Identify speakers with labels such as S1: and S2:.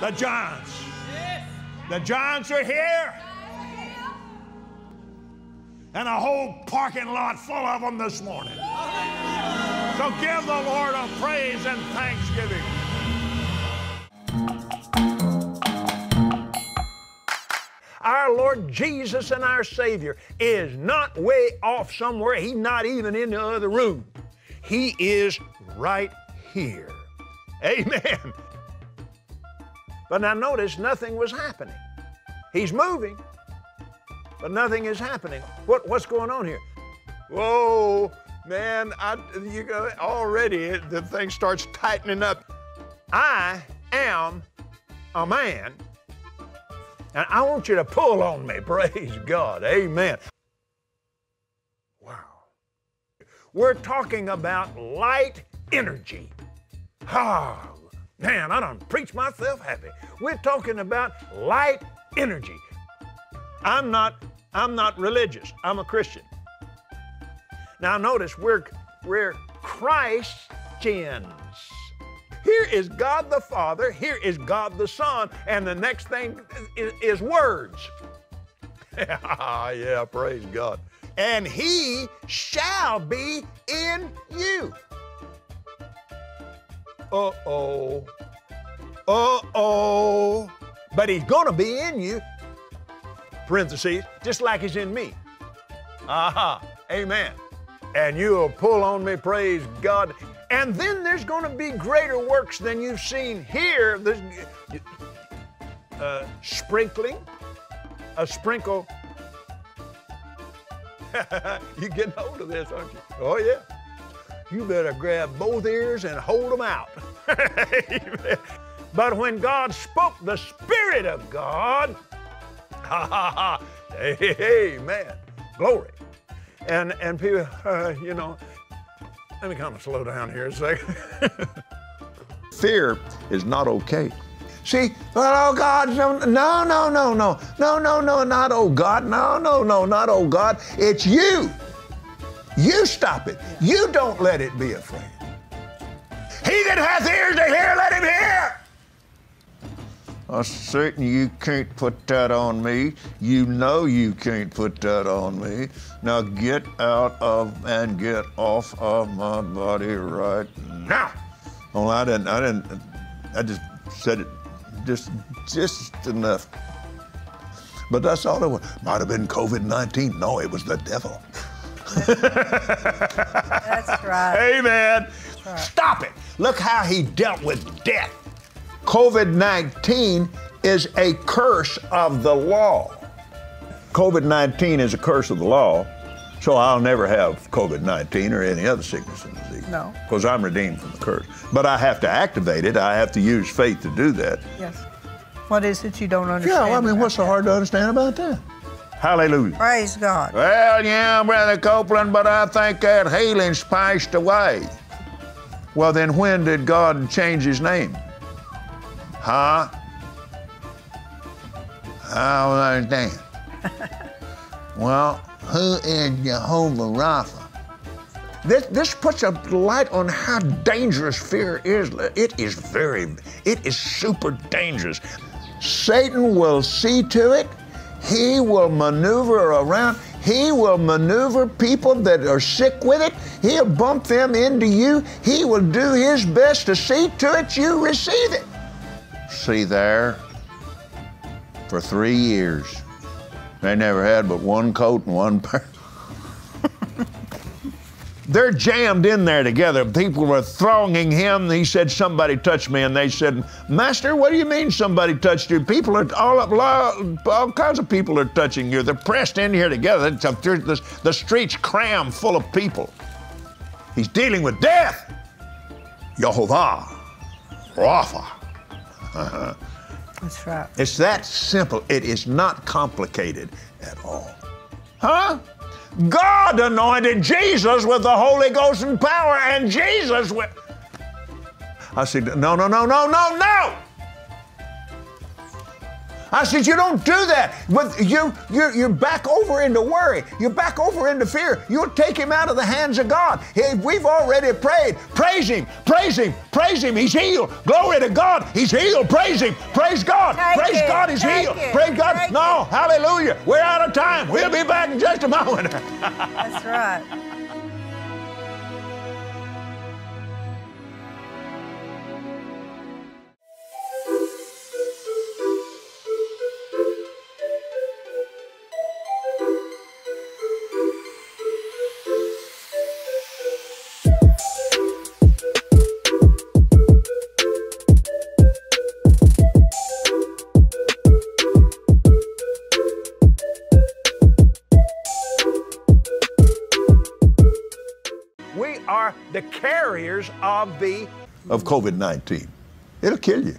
S1: The giants. The giants are here. And a whole parking lot full of them this morning. So give the Lord a praise and thanksgiving. Our Lord Jesus and our Savior is not way off somewhere. He's not even in the other room. He is right here. Amen. But now notice nothing was happening. He's moving, but nothing is happening. What, what's going on here? Whoa, man, I, you already the thing starts tightening up. I am a man and I want you to pull on me. Praise God. Amen. Wow. We're talking about light energy. Ah, man, I don't preach myself happy. We're talking about light energy. I'm not, I'm not religious. I'm a Christian. Now notice we're, we're Christians. Here is God the Father, here is God the Son, and the next thing is, is words. yeah, praise God. And He shall be in you. Uh oh. Uh oh. But He's to be in you, parentheses, just like He's in me. Aha. Amen. And you'll pull on me, praise God. And then there's going to be greater works than you've seen here. There's uh, sprinkling, a sprinkle. you getting hold of this, aren't you? Oh, yeah. You better grab both ears and hold them out. but when God spoke the Spirit of God, ha ha ha, amen, glory. And, and people, uh, you know, let me kind of slow down here a second. Fear is not okay. See, oh God, no, no, no, no, no, no, no, no, not oh God, no, no, no, not oh God. It's you. You stop it. You don't let it be afraid. He that hath ears to hear, let him hear. Uh, I'm certain you can't put that on me. You know you can't put that on me. Now get out of and get off of my body right now. Well, I didn't, I didn't, I just said it just, just enough. But that's all it was. Might have been COVID 19. No, it was the devil.
S2: That's right.
S1: Amen. That's right. Stop it. Look how he dealt with death. COVID 19 is a curse of the law. COVID 19 is a curse of the law, so I'll never have COVID 19 or any other sickness and disease.
S2: No.
S1: Because I'm redeemed from the curse. But I have to activate it, I have to use faith to do that.
S2: Yes. What is it you don't understand?
S1: Yeah, I mean, what's so hard to understand about that? Hallelujah.
S2: Praise God.
S1: Well, yeah, Brother Copeland, but I think that healing's passed away. Well, then when did God change his name? Huh? I don't understand. well, who is Jehovah Rapha? This, this puts a light on how dangerous fear is. It is very, it is super dangerous. Satan will see to it. He will maneuver around. He will maneuver people that are sick with it. He'll bump them into you. He will do his best to see to it you receive it. See there, for three years, they never had but one coat and one pair. They're jammed in there together. People were thronging him. He said, Somebody touched me. And they said, Master, what do you mean somebody touched you? People are, all, all kinds of people are touching you. They're pressed in here together. The, the streets cram full of people. He's dealing with death. Jehovah, Rapha.
S2: Uh-huh. That's right.
S1: It's that simple. It is not complicated at all. Huh? God anointed Jesus with the Holy Ghost and power, and Jesus with. I said, no, no, no, no, no, no! I said, you don't do that. But you, you're, you're back over into worry. You're back over into fear. You'll take him out of the hands of God. Hey, we've already prayed. Praise him, praise him, praise him. He's healed. Glory to God. He's healed. Praise him. Praise God.
S2: Take
S1: praise
S2: it,
S1: God. He's healed. No, hallelujah. We're out of time. We'll be back in just a moment.
S2: That's right.
S1: Are the carriers of the of COVID-19. It'll kill you.